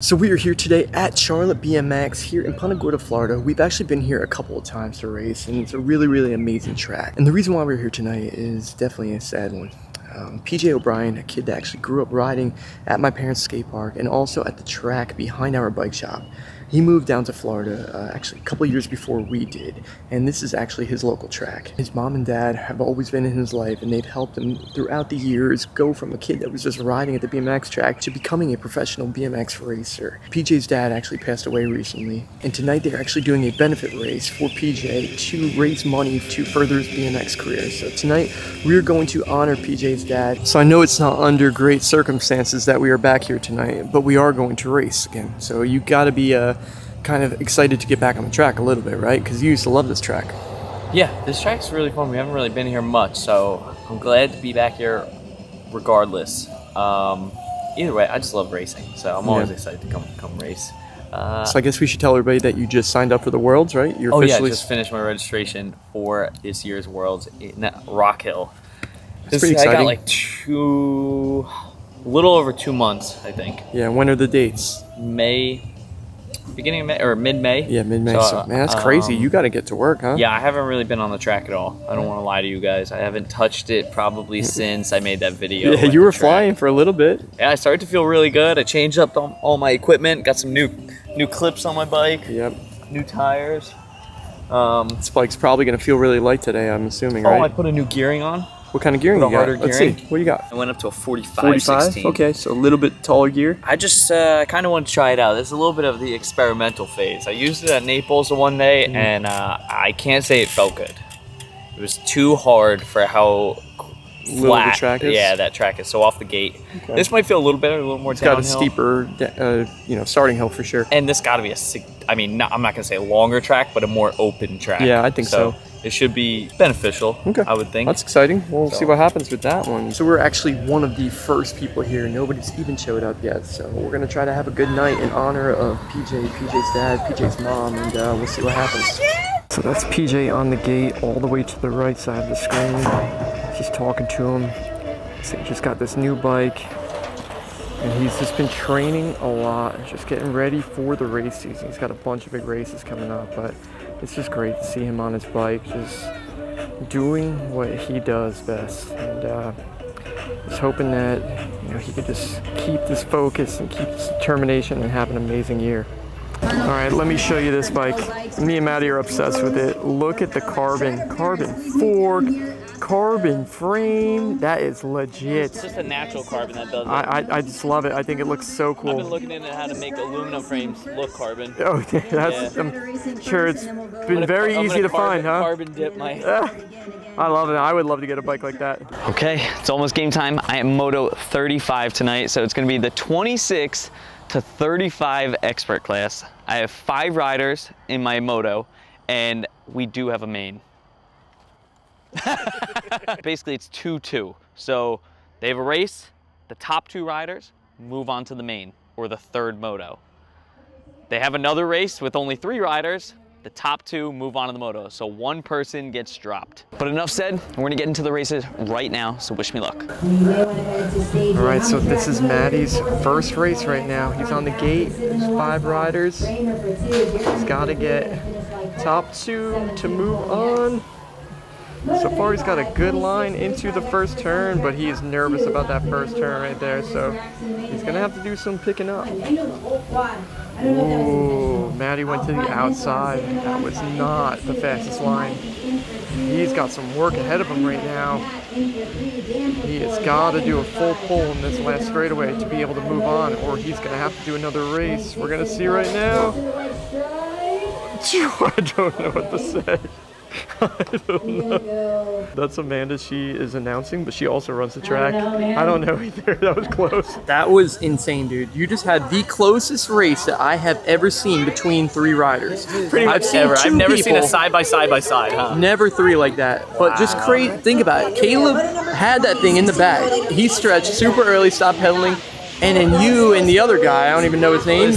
So we are here today at Charlotte BMX here in Punta Gorda, Florida. We've actually been here a couple of times to race and it's a really, really amazing track. And the reason why we're here tonight is definitely a sad one. Um, PJ O'Brien, a kid that actually grew up riding at my parents' skate park and also at the track behind our bike shop. He moved down to Florida uh, actually a couple years before we did, and this is actually his local track. His mom and dad have always been in his life, and they've helped him throughout the years go from a kid that was just riding at the BMX track to becoming a professional BMX racer. PJ's dad actually passed away recently, and tonight they're actually doing a benefit race for PJ to raise money to further his BMX career. So tonight we're going to honor PJ's dad. So I know it's not under great circumstances that we are back here tonight, but we are going to race again. So you got to be a uh, kind of excited to get back on the track a little bit, right? Because you used to love this track. Yeah, this track's really fun. We haven't really been here much, so I'm glad to be back here regardless. Um, either way, I just love racing, so I'm always yeah. excited to come come race. Uh, so I guess we should tell everybody that you just signed up for the Worlds, right? You're oh officially... yeah, just finished my registration for this year's Worlds in Rock Hill. This, pretty exciting. I got like two, a little over two months, I think. Yeah, when are the dates? May beginning of May or mid May. Yeah, mid May. So, so, man, that's um, crazy. You got to get to work, huh? Yeah, I haven't really been on the track at all. I don't want to lie to you guys. I haven't touched it probably since I made that video. Yeah, you were flying for a little bit. Yeah, I started to feel really good. I changed up all my equipment. Got some new new clips on my bike. Yep. New tires. Um, this bike's probably going to feel really light today. I'm assuming, right? Oh, I put a new gearing on. What kind of gearing you got? Let's see. What do you got? I went up to a 45, 45? 16. Okay, so a little bit taller gear. I just uh, kind of want to try it out. There's a little bit of the experimental phase. I used it at Naples one day, mm. and uh, I can't say it felt good. It was too hard for how flat. track is? Yeah, that track is so off the gate. Okay. This might feel a little better, a little more it's downhill. got a steeper, uh, you know, starting hill for sure. And this got to be a, I mean, not, I'm not gonna say a longer track, but a more open track. Yeah, I think so. so it should be beneficial. Okay. I would think. That's exciting. We'll so. see what happens with that one. So we're actually one of the first people here. Nobody's even showed up yet. So we're gonna try to have a good night in honor of PJ, PJ's dad, PJ's mom, and uh, we'll see what happens. So that's PJ on the gate all the way to the right side of the screen. Just talking to him. So he just got this new bike. And he's just been training a lot, just getting ready for the race season. He's got a bunch of big races coming up, but it's just great to see him on his bike, just doing what he does best. And uh, just hoping that you know he could just keep this focus and keep this determination and have an amazing year. All right, let me show you this bike. Me and Matty are obsessed with it. Look at the carbon, carbon fork, carbon frame. That is legit. It's just a natural carbon that does it. I, I, I just love it. I think it looks so cool. I've been looking into how to make aluminum frames look carbon. Oh, yeah, that's, yeah. I'm sure it's been very I'm easy to carbon, find, huh? Carbon dip my. I love it. I would love to get a bike like that. Okay, it's almost game time. I am Moto 35 tonight, so it's going to be the 26 to 35 expert class. I have five riders in my Moto, and we do have a main. Basically, it's 2-2. So they have a race, the top two riders move on to the main, or the third moto. They have another race with only three riders, the top two move on to the moto, so one person gets dropped. But enough said, we're gonna get into the races right now, so wish me luck. All right, so this is Matty's first race right now. He's on the gate, there's five riders. He's gotta get top two to move on. So far he's got a good line into the first turn, but he is nervous about that first turn right there, so he's gonna have to do some picking up. Ooh, Matty went to the outside. That was not the fastest line. He's got some work ahead of him right now. He has got to do a full pull in this last straightaway to be able to move on, or he's going to have to do another race. We're going to see right now. I don't know what to say. I don't know. That's Amanda. She is announcing, but she also runs the track. I don't know, I don't know either. That was close. That was insane, dude. You just had the closest race that I have ever seen between three riders. Pretty much I've ever. I've never people, seen a side by side by side, huh? Never three like that. But wow. just crazy. Think about it. Caleb had that thing in the back. He stretched super early, stopped pedaling, and then you and the other guy, I don't even know his name,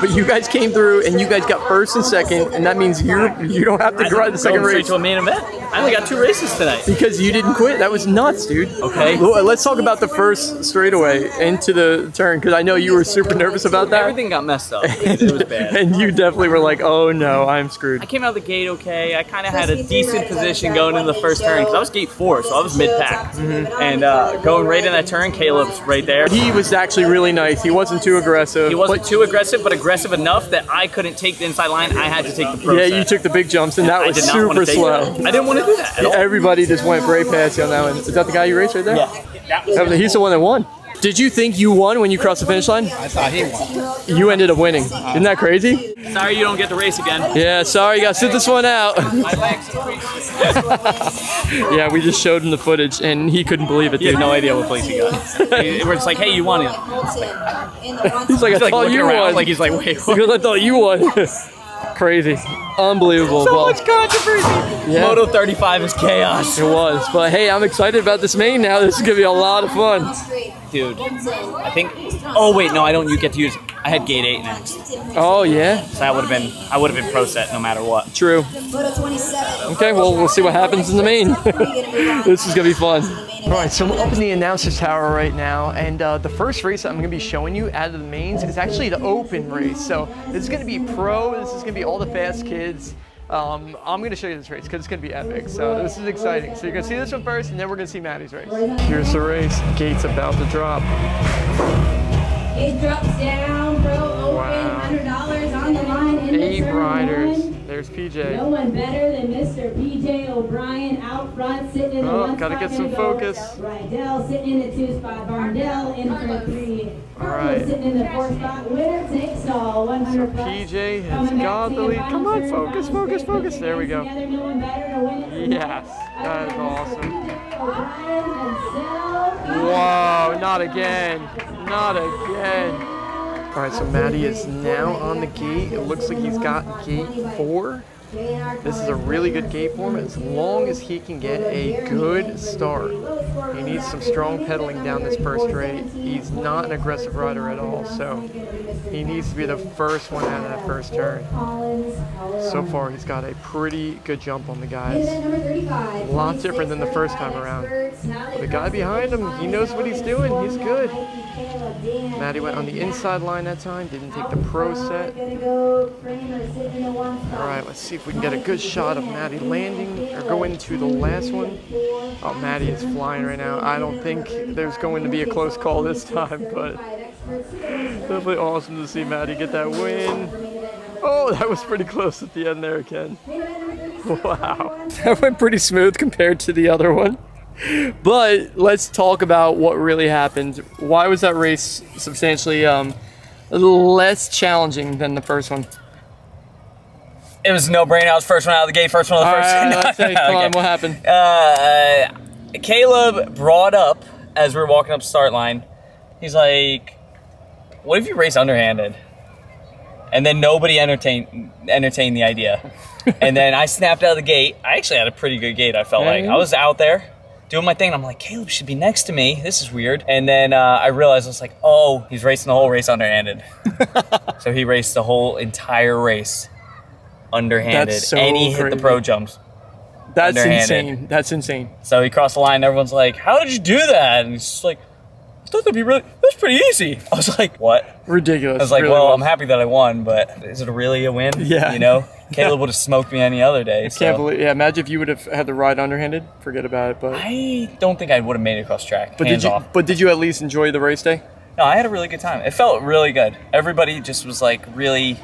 but you guys came through and you guys got first and second, and that means you you don't have to ride the second Going straight race to a main event. I only got two races tonight. because you didn't quit. That was nuts, dude. Okay. Let's talk about the first straightaway into the turn because I know you were super nervous about that. Everything got messed up. It was bad. and you definitely were like, "Oh no, I'm screwed." I came out of the gate okay. I kind of had a decent position going into the first turn because I was gate four, so I was mid pack. Mm-hmm. And uh, going right in that turn, Caleb's right there. He was actually really nice. He wasn't too aggressive. He wasn't but- too aggressive, but aggressive enough that I couldn't take the inside line. I had to take the pro Yeah, set. you took the big jumps, and that was super want to take slow. that. I didn't want to do that at all. Everybody just went right past you on that one. Is that the guy you raced right there? Yeah. That was- He's the one that won. Did you think you won when you crossed the finish line? I thought he won. You ended up winning. Isn't that crazy? Sorry you don't get the race again. Yeah, sorry, you gotta sit this one out. Yeah, we just showed him the footage and he couldn't believe it, He had no idea what place he got. He- We're just like, hey, you won it. He's like, I He's like thought looking you around, won. like he's like, wait, what? because I thought you won. Crazy. Unbelievable. So well, much controversy. Yeah. Moto 35 is chaos. it was. But hey, I'm excited about this main now. This is gonna be a lot of fun. Dude, I think. Oh wait, no, I don't. You get to use. I had gate eight next, Oh yeah, so I would have been. I would have been pro set no matter what. true. Okay, well we'll see what happens in the main. this is gonna be fun. All right, so we're up in the announcer's tower right now, and uh, the first race I'm gonna be showing you out of the mains is actually the open race. So this is gonna be pro. This is gonna be all the fast kids. Um, I'm gonna show you this race because it's gonna be epic. So this is exciting. So you're gonna see this one first, and then we're gonna see Matty's race. Here's the race. Gate's about to drop. It drops down, bro. Open, Wow. hundred dollars on the line in Eight riders. One. PJ. No one better than Mr. PJ O'Brien out front, sitting in the Oh, one gotta spot. get some gonna go focus. Rydell sitting in the two spot. Barndell in for three. All Hartwell sitting in the four spot. Winner takes all. 100 bucks. PJ has Coming got the lead. Come on, focus, focus, focus. There we go. No one better to win it Yes, that is awesome. PJ O'Brien himself. Wow, not again. Not again. All right, so Matty is now on the gate. It looks like he's got gate four. This is a really good gate for him as long as he can get a good start. He needs some strong pedaling down this first straight. He's not an aggressive rider at all, so he needs to be the first one out of that first turn. So far, he's got a pretty good jump on the guys. A lot different than the first time around. The guy behind him, he knows what he's doing. He's good. Matty went on the inside line that time, didn't take the pro set. All right, let's see if we can get a good shot of Matty landing or going to the last one. Oh, Matty is flying right now. I don't think there's going to be a close call this time, but definitely awesome to see Matty get that win. Oh, that was pretty close at the end there, Ken. Wow. That went pretty smooth compared to the other one. But let's talk about what really happened. Why was that race substantially um, less challenging than the first one? It was no brainer. I was first one out of the gate, first one of the All first. right, No, let's say, no, come okay. on, what happened? Uh, Caleb brought up as we were walking up the start line. He's like, "What if you race underhanded?" And then nobody entertained entertained the idea. and then I snapped out of the gate. I actually had a pretty good gate. I felt Yeah, like. I was out there doing my thing. And I'm like, Caleb should be next to me. This is weird. And then uh, I realized I was like, oh, he's racing the whole race underhanded. so he raced the whole entire race underhanded, That's so and he hit the pro jumps. That's insane. That's insane. So he crossed the line. And everyone's like, "How did you do that?" And he's just like, "I thought that'd be really. That's pretty easy." I was like, "What?" Ridiculous. I was like, really "Well, was. I'm happy that I won, but is it really a win?" Yeah. You know, Caleb would have smoked me any other day. so. Can't believe. Yeah, imagine if you would have had the ride underhanded. Forget about it. But I don't think I would have made it across track. but did you? off. But did you at least enjoy the race day? No, I had a really good time. It felt really good. Everybody just was like really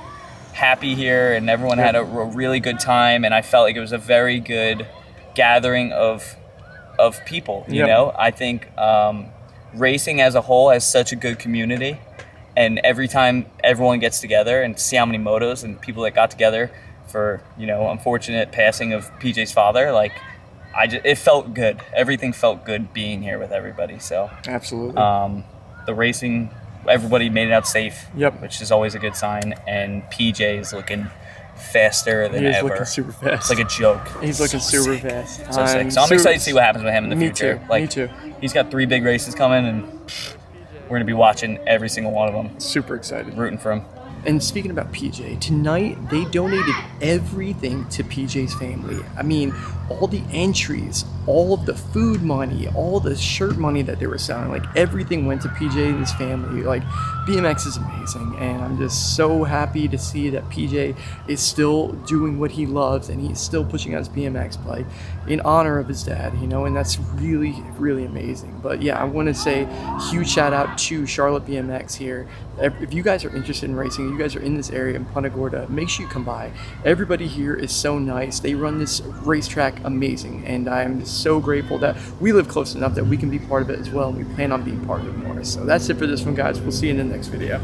happy here, and everyone had a, a really good time. And I felt like it was a very good gathering of of people. You know, I think um, racing as a whole has such a good community, and every time everyone gets together and see how many motos and people that got together for you know unfortunate passing of PJ's father, like. I just, it felt good. Everything felt good being here with everybody. So Absolutely. um, the racing, everybody made it out safe. Yep. Which is always a good sign. And PJ is looking faster than he is ever. looking super fast. It's like a joke. He's looking So super sick. fast. So. I'm So I'm excited to see what happens with him in the Me future. too. Like, Me too. He's got three big races coming, and we're gonna be watching every single one of them, Super excited. rooting for him. And speaking about PJ, tonight they donated everything to PJ's family. I mean, all the entries, all of the food money, all the shirt money that they were selling, like everything went to PJ and his family. Like BMX is amazing, and I'm just so happy to see that PJ is still doing what he loves and he's still pushing out his BMX bike in honor of his dad, you know, and that's really, really amazing. But yeah, I want to say huge shout out to Charlotte BMX here. If you guys are interested in racing, you guys are in this area in Punta Gorda, make sure you come by. Everybody here is so nice. They run this racetrack amazing, and I'm so grateful that we live close enough that we can be part of it as well, we plan on being part of it more. So that's it for this one, guys. We'll see you in the next video.